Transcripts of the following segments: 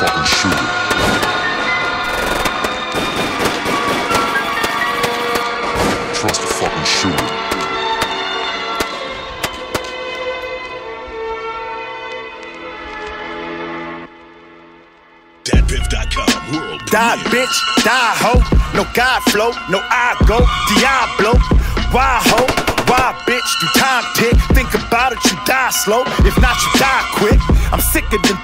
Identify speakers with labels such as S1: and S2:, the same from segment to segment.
S1: fucking shooter.
S2: Trust
S1: the fucking shooter.
S2: Die, bitch, die, ho. No God flow, no I go. Diablo, why, ho? Why, bitch, do time tick? Think about it, you die slow. If not, you die quick. I'm sicker than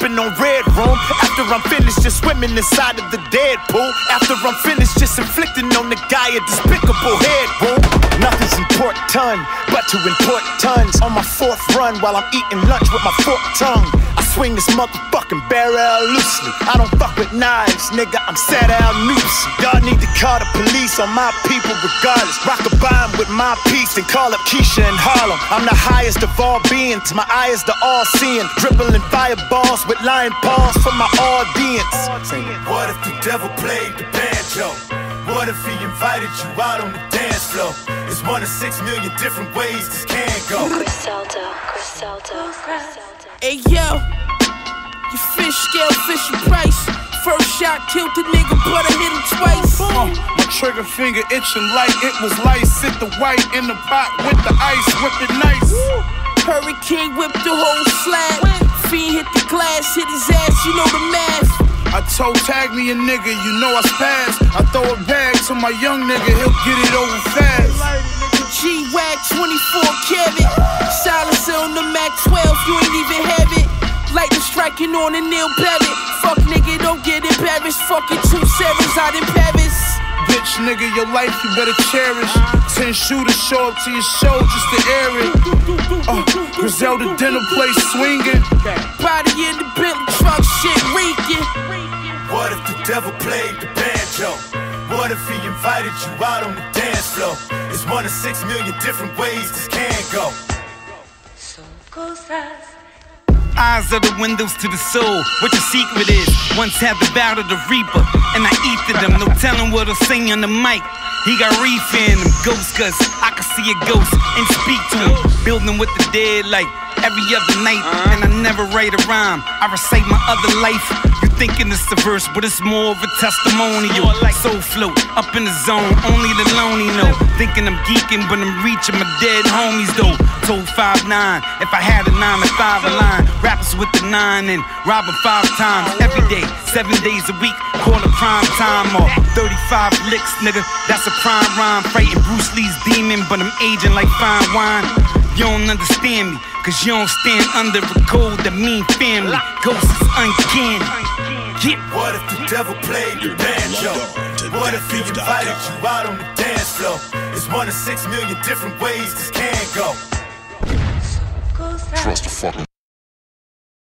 S2: Sipping on red room. After I'm finished, just swimming inside of the dead pool. After I'm finished, just inflicting on the guy a despicable head wound. Nothing's important, but to import tons. On my fourth run while I'm eating lunch with my forked tongue. I swing this motherfucking barrel loosely. I don't fuck with knives, nigga. I'm set out noose. Y'all need to call the police on my people regardless. Rock a bomb with my piece and call up Keisha in Harlem. I'm the highest of all beings. My eye is the all seeing. Dribbling fireballs with lion paws for my audience.
S3: What if the devil played the banjo? What if he invited you out on the dance floor? It's one of six million different ways this can go.
S4: Griselda, Griselda, Griselda.
S5: Hey yo, you fish scale, Fisher Price. First shot killed the nigga, but I hit him twice.
S6: Uh, my trigger finger itching like it was lice. Sit the white in the pot with the ice, whip it nice.
S5: Hurricane whipped the whole slab. Fiend hit the glass, hit his ass, you know the math.
S6: I told tag me a nigga, you know I spaz. I throw a bag to my young nigga, he'll get it over fast.
S5: G-Wag 24 carat. Lightning on a Neil Babbitt. Fuck nigga, don't get embarrassed. Fucking two sevens out in Paris.
S6: Bitch nigga, your life you better cherish. Ten shooters show up to your show just to air it. Uh, Griselda dinner place swinging.
S5: Body in the Bentley truck, shit reeking.
S3: What if the devil played the banjo? What if he invited you out on the dance floor? It's one of six million different ways this can go.
S7: Eyes are the windows to the soul. What your secret is? Once had the battle the reaper, and I eat them. No telling what he'll sing on the mic. He got reef in him, ghost cuz I can see a ghost and speak to him. Building with the dead like every other night. And I never write a rhyme. I recite my other life. You thinking it's a verse, but it's more of a testimonial. Soul float up in the zone, only the lonely know. Thinking I'm geeking, but I'm reaching my dead homies though. Told 5 9 if I had a 9 to 5 a line. Rappers with the 9 and robbing five times every day, seven days a week. Call it prime time or 35 licks, nigga. That's a prime rhyme. Fighting Bruce Lee's demon, but I'm aging like fine wine. You don't understand me, cause you don't stand under a code that mean family. Ghosts is uncanny. Yeah.
S3: What if the devil played the banjo? What if he invited you out on the dance floor? It's one of six million different ways this can go.
S8: Trust the fucking